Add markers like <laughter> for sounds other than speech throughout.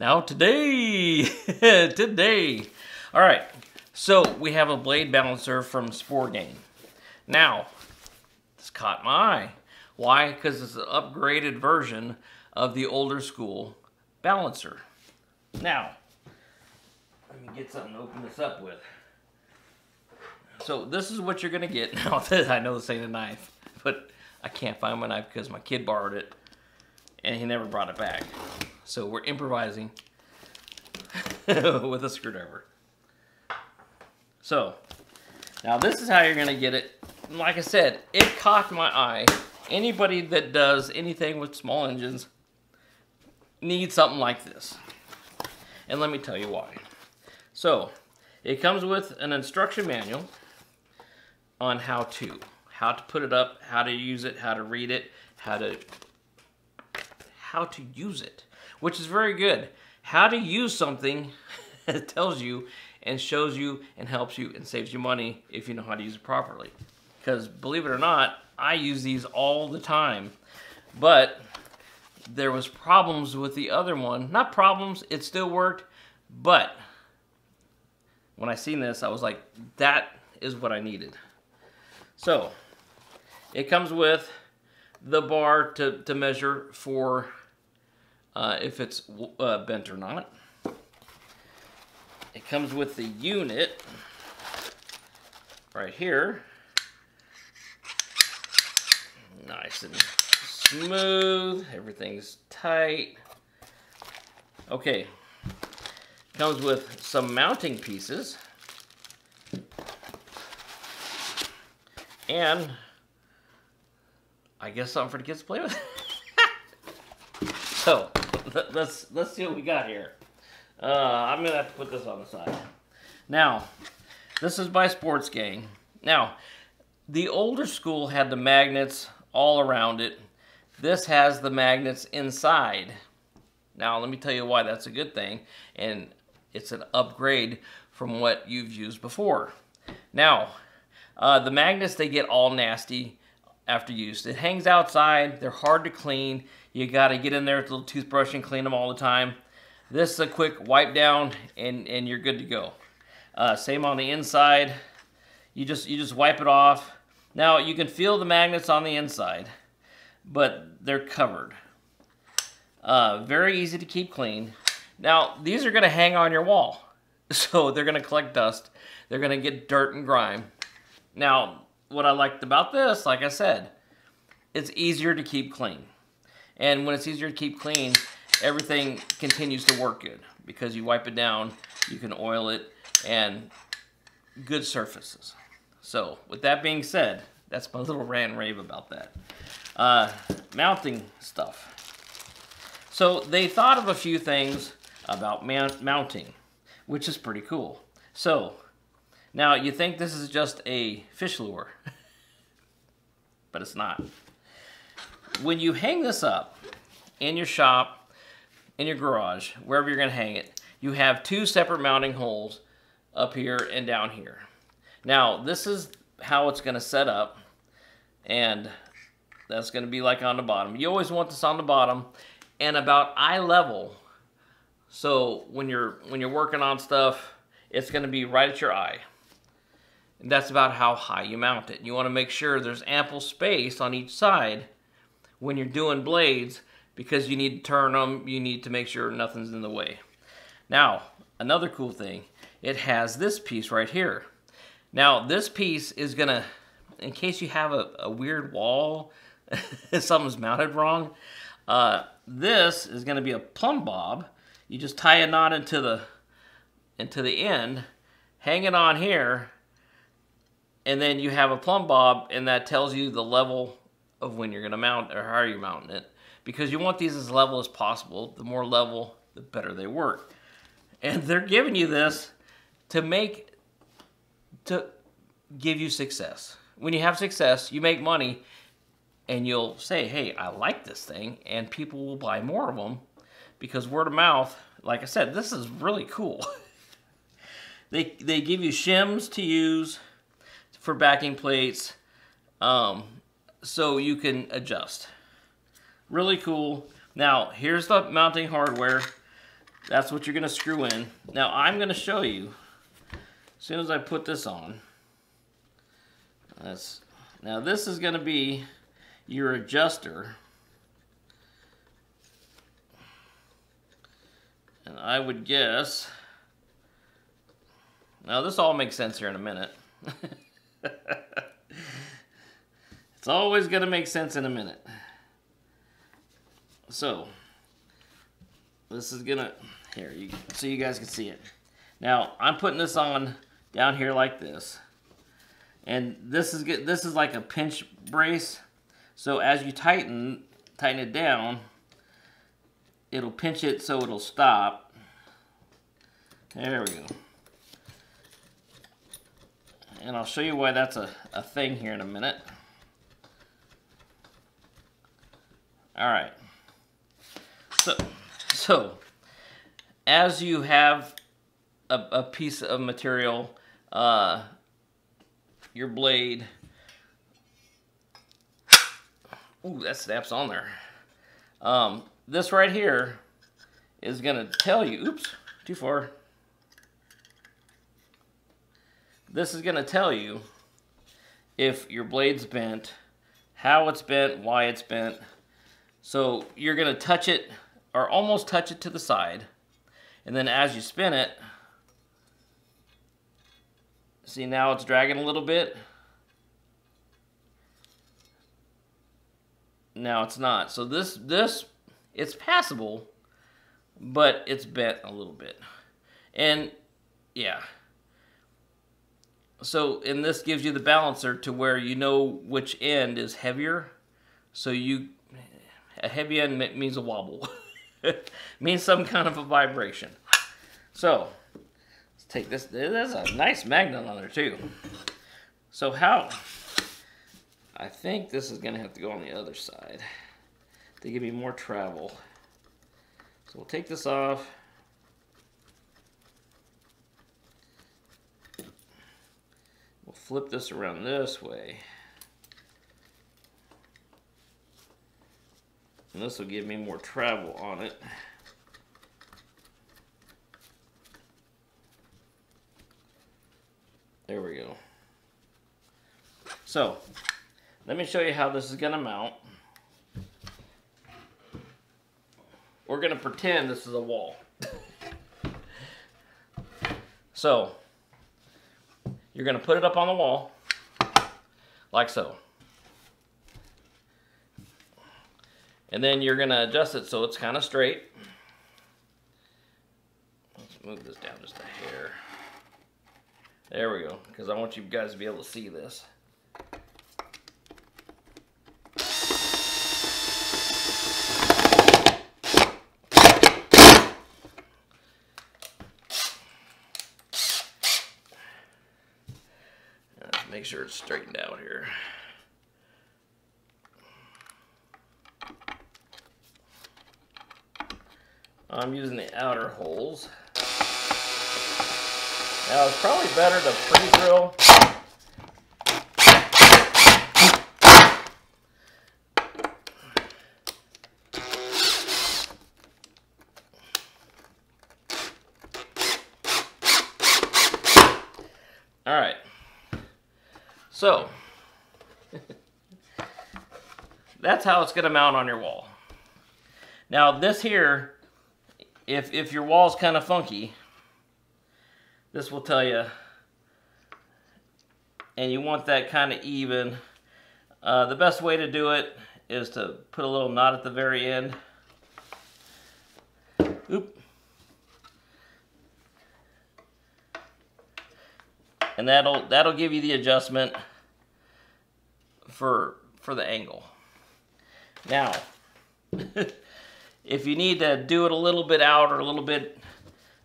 Now today, <laughs> today, all right. So we have a blade balancer from SporGain. Now, this caught my eye. Why? Because it's an upgraded version of the older school balancer. Now, let me get something to open this up with. So this is what you're gonna get. <laughs> Now <laughs> I know this ain't a knife, but I can't find my knife because my kid borrowed it and he never brought it back. So we're improvising <laughs> with a screwdriver. So now this is how you're gonna get it. Like I said, it caught my eye. Anybody that does anything with small engines needs something like this. And let me tell you why. So it comes with an instruction manual on how to. How to put it up, how to use it, how to read it, how to how to use it, which is very good. How to use something <laughs> that tells you and shows you and helps you and saves you money if you know how to use it properly. Because believe it or not, I use these all the time. But there was problems with the other one. Not problems, it still worked, but when I seen this, I was like, that is what I needed. So, it comes with the bar to, to measure for uh, if it's uh, bent or not. It comes with the unit right here. Nice and smooth. Everything's tight. Okay. Comes with some mounting pieces. And I guess something for the kids to play with. <laughs> so let's let's see what we got here. Uh, I'm gonna have to put this on the side. Now, this is by SporGain. Now, the older school had the magnets all around it. This has the magnets inside. Now, let me tell you why that's a good thing, and it's an upgrade from what you've used before. Now, uh, the magnets, they get all nasty after use. It hangs outside. They're hard to clean. You got to get in there with a little toothbrush and clean them all the time. This is a quick wipe down, and, and you're good to go. Uh, same on the inside. You just, you just wipe it off. Now, you can feel the magnets on the inside, but they're covered. Uh, very easy to keep clean. Now, these are going to hang on your wall. <laughs> So they're going to collect dust. They're going to get dirt and grime. Now, what I liked about this, like I said, it's easier to keep clean. And when it's easier to keep clean, everything continues to work good because you wipe it down, you can oil it, and good surfaces. So, with that being said, that's my little rant rave about that. Uh, mounting stuff. So, they thought of a few things about mount mounting, which is pretty cool. So, now you think this is just a fish lure, <laughs> but it's not. When you hang this up in your shop, in your garage, wherever you're gonna hang it, you have two separate mounting holes up here and down here. Now, this is how it's gonna set up, and that's gonna be like on the bottom. You always want this on the bottom and about eye level so when you're when you're working on stuff, it's going to be right at your eye. And that's about how high you mount it. You want to make sure there's ample space on each side when you're doing blades because you need to turn them, you need to make sure nothing's in the way. Now, another cool thing, it has this piece right here. Now, this piece is going to, in case you have a, a weird wall, <laughs> something's mounted wrong, uh, this is going to be a plumb bob you just tie a knot into the into the end, hang it on here, and then you have a plumb bob, and that tells you the level of when you're going to mount or how you're mounting it. Because you want these as level as possible. The more level, the better they work. And they're giving you this to make, to give you success. When you have success, you make money, and you'll say, hey, I like this thing, and people will buy more of them because word of mouth, like I said, this is really cool. <laughs> they, they give you shims to use for backing plates um, so you can adjust. Really cool. Now, here's the mounting hardware. that's what you're going to screw in. Now I'm going to show you as soon as I put this on. That's, now this is going to be your adjuster. And I would guess, now this all makes sense here in a minute. <laughs> <laughs> it's always going to make sense in a minute. So, this is gonna, here, you, so you guys can see it. Now, I'm putting this on down here like this. And this is get this is like a pinch brace. So as you tighten, tighten it down, it'll pinch it so it'll stop. There we go. And I'll show you why that's a, a thing here in a minute. All right. So, so as you have a, a piece of material, uh, your blade, ooh, that snaps on there. Um, this right here is to tell you, oops, too far. This is going to tell you if your blade's bent, how it's bent, why it's bent. So you're going to touch it or almost touch it to the side. And then as you spin it, see now it's dragging a little bit. Now it's not. So this, this, it's passable, but it's bent a little bit. And yeah. So, and this gives you the balancer to where you know which end is heavier. So you, a heavy end means a wobble. <laughs> means some kind of a vibration. So, let's take this. There's a nice magnet on there too. So how, I think this is going to have to go on the other side to give me more travel. So we'll take this off. Flip this around this way. And this will give me more travel on it. There we go. So, let me show you how this is going to mount. We're going to pretend this is a wall. <laughs> so, you're going to put it up on the wall, like so. And then you're going to adjust it so it's kind of straight. Let's move this down just a hair. There we go, because I want you guys to be able to see this. Make sure it's straightened out here. I'm using the outer holes. Now it's probably better to pre-drill. All right. So, that's how it's going to mount on your wall. Now this here if, if your wall's kind of funky, this will tell you, and you want that kind of even, uh, the best way to do it is to put a little knot at the very end. Oop. And that'll that'll give you the adjustment for for the angle. Now <laughs> If you need to do it a little bit out or a little bit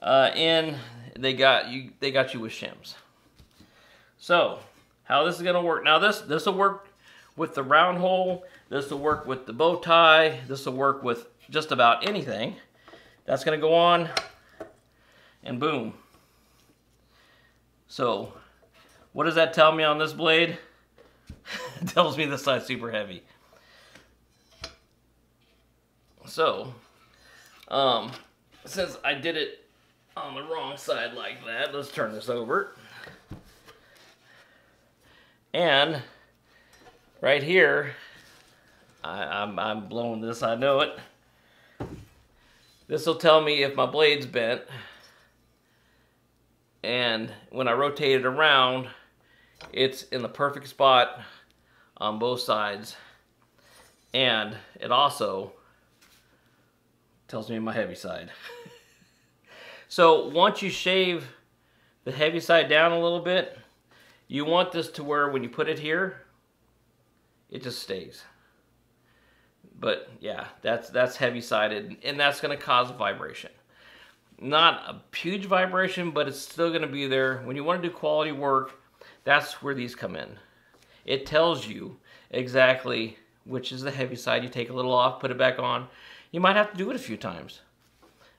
uh, in, they got you. They got you with shims. So, how this is to work? Now this this will work with the round hole. This will work with the bow tie. This will work with just about anything. That's to go on, and boom. So, what does that tell me on this blade? <laughs> tells me this side's super heavy. So, um, since I did it on the wrong side like that, let's turn this over. And right here, I, I'm, I'm blowing this, I know it. This will tell me if my blade's bent. And when I rotate it around, it's in the perfect spot on both sides. And it also tells me my heavy side. <laughs> so once you shave the heavy side down a little bit, you want this to where when you put it here, it just stays. But yeah, that's that's heavy sided and that's going to cause vibration. Not a huge vibration, but it's still going to be there. When you want to do quality work, that's where these come in. It tells you exactly which is the heavy side. You take a little off, put it back on. You might have to do it a few times.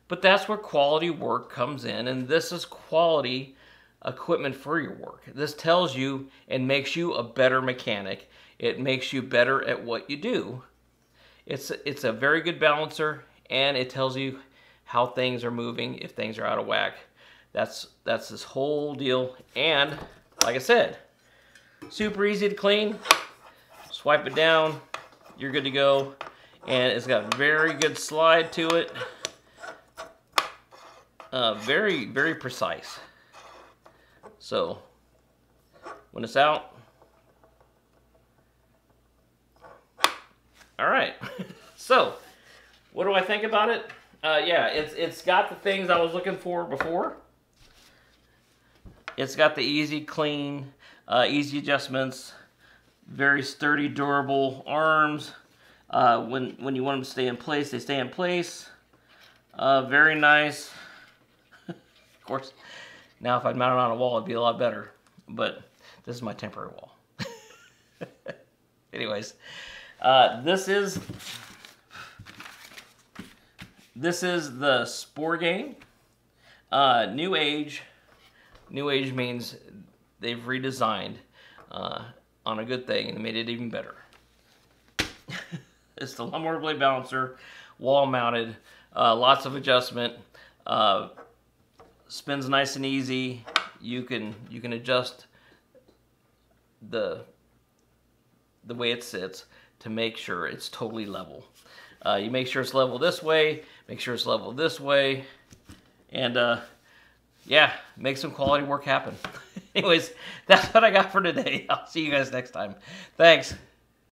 But that's where quality work comes in, and this is quality equipment for your work. This tells you and makes you a better mechanic. It makes you better at what you do. It's, it's a very good balancer, and it tells you how things are moving if things are out of whack. That's, that's this whole deal. And, like I said, super easy to clean. Swipe it down, you're good to go. And it's got very good slide to it. Uh, very, very precise. So, when it's out, all right. <laughs> so, what do I think about it? Uh, yeah, it's it's got the things I was looking for before. It's got the easy, clean, uh, easy adjustments, very sturdy, durable arms. Uh, when, when you want them to stay in place, they stay in place. Uh, very nice. <laughs> of course, now if I'd mount it on a wall, it'd be a lot better. But this is my temporary wall. <laughs> Anyways, uh, this is this is the SporGain. Uh, new age. New age means they've redesigned uh, on a good thing and made it even better. <laughs> it's the lawnmower blade balancer, wall mounted, uh, lots of adjustment, uh, spins nice and easy. You can you can adjust the the way it sits to make sure it's totally level. Uh, you make sure it's level this way, make sure it's level this way, and uh, yeah, make some quality work happen. <laughs> Anyways, that's what I got for today. I'll see you guys next time. Thanks.